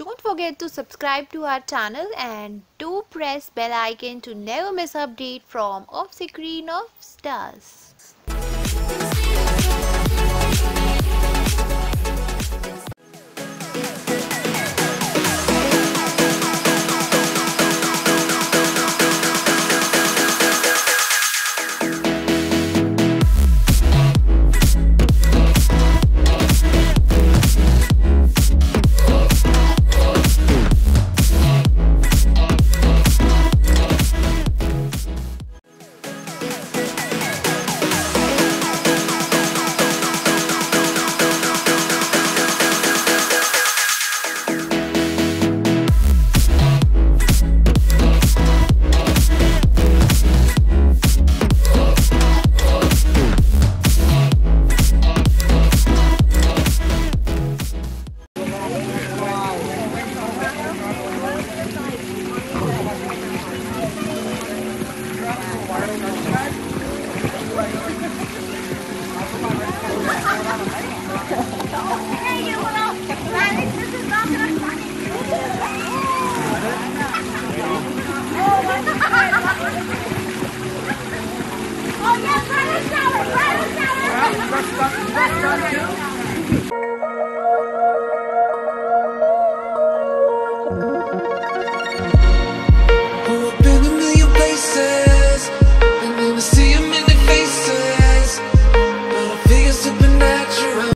Don't forget to subscribe to our channel and do press bell icon to never miss update from off the screen of stars. Restaurant, restaurant,